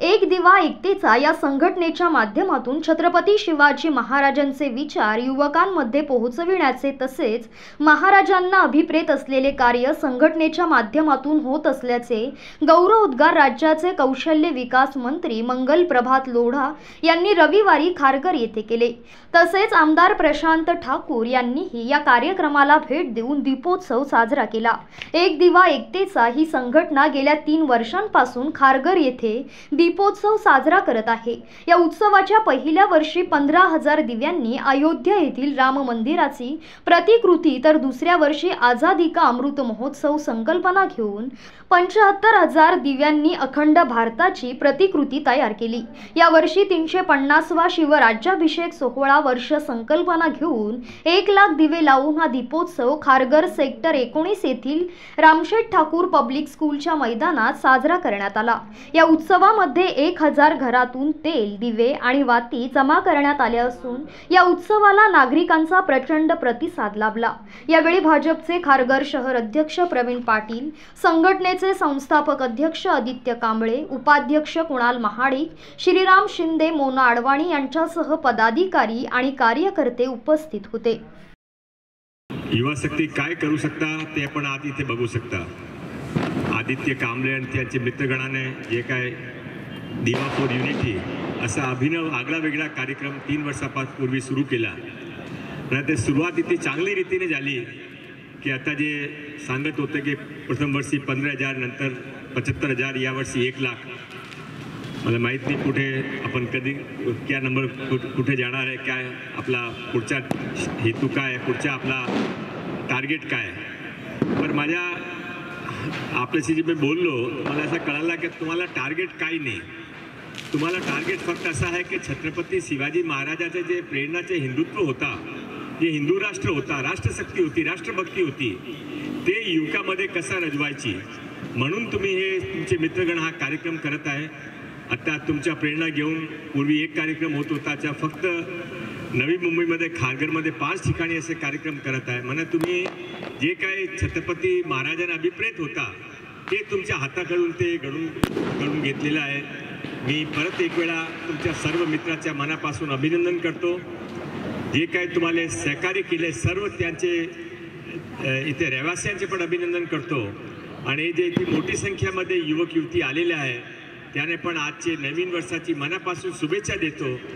एक दिवा एकतेचा या संघटनेच्या माध्यमातून छत्रपती शिवाजी महाराजांचे विचार युवकांमध्ये पोहोचविण्याचे तसेच महाराजांना अभिप्रेत असलेले कार्य संघटनेच्या माध्यमातून होत असल्याचे गौरवोद्गार राज्याचे कौशल्य विकास मंत्री मंगल प्रभात लोढा यांनी रविवारी खारघर येथे केले. तसेच आमदार प्रशांत ठाकूर यांनीही या कार्यक्रमाला भेट देऊन दीपोत्सव साजरा केला. एक दिवा एकतेचा ही संघटना गेल्या तीन वर्षांपासून खारघर येथे दीपोत्सव साजरा करत आहे. या उत्सवाच्या पहिल्या वर्षी पंधरा हजार दिव्यांनी अयोध्या येथील राम मंदिराची प्रतिकृती तर दुसऱ्या वर्षी आझादी का अमृत महोत्सव संकल्पना घेऊन पंच्याहत्तर हजार दिव्यांनी अखंड भारताची प्रतिकृती तयार केली. या वर्षी तीनशे पन्नासवा शिवराज्याभिषेक सोहळा वर्ष संकल्पना घेऊन एक लाख दिवे लावून हा दीपोत्सव खारघर सेक्टर एकोणीस येथील रामशेठ ठाकूर पब्लिक स्कूलच्या मैदानात साजरा करण्यात आला. या उत्सवामध्ये एक हजार घरातून तेल दिवे आणि वाती जमा करण्यात आले असून या उत्सवाला नागरिकांचा प्रचंड प्रतिसाद लाभला. यावेळी भाजपचे खारघर शहर अध्यक्ष प्रवीण पाटील संघटनेचे संस्थापक अध्यक्ष आदित्य कांबळे उपाध्यक्ष कुणाल महाडिक श्रीराम शिंदे मोना अडवाणी यांच्यासह पदाधिकारी आणि कार्यकर्ते उपस्थित होते. युवा शक्ती काय करू शकता ते आपण आज इथे बघू शकता. आदित्य कांबळे आणि त्यांचे मित्रगणाने जे काय दिवा फॉर युनिटी असा अभिनव आगळा वेगळा कार्यक्रम तीन वर्षापूर्वी सुरू केला आणि ते सुरुवात इतकी चांगली रीतीने झाली की आता जे सांगत होते की प्रथम वर्षी पंधरा हजार नंतर पचहत्तर हजार यावर्षी एक लाख मला माहीत नाही कुठे आपण कधी क्या नंबर कुठ- कुठे जाणार आहे काय आपला पुढचा हेतू काय आहे, पुढचा आपला टार्गेट काय आहे. पण माझ्या आपल्याशी जे मी बोललो मला असं कळालं की तुम्हाला टार्गेट काही नाही. तुम्हाला टार्गेट फक्त असं आहे की छत्रपती शिवाजी महाराजाचे जे प्रेरणाचे हिंदुत्व होता जे हिंदू राष्ट्र होता राष्ट्रशक्ती होती राष्ट्रभक्ती होती ते युवकामध्ये कसं रजवायची? म्हणून तुम्ही हे तुमचे मित्रगण हा कार्यक्रम करत आहे. आता तुमच्या प्रेरणा घेऊन पूर्वी एक कार्यक्रम होत होता ज्या फक्त नवी मुंबईमध्ये खारघरमध्ये पाच ठिकाणी असे कार्यक्रम करत आहे. म्हणा तुम्ही जे काही छत्रपती महाराजांना अभिप्रेत होता ते तुमच्या हाताकडून ते घडून घडून घेतलेलं आहे. मी परत एक वेळा तुमच्या सर्व मित्राच्या मनापासून अभिनंदन करतो. जे काही तुम्हाला सहकार्य केले सर्व त्यांचे इथे रहिवासियांचे पण अभिनंदन करतो. आणि जे इथे मोठी संख्यामध्ये युवक युवती आलेले आहे त्याने पण आजचे नवीन वर्षाची मनापासून शुभेच्छा देतो.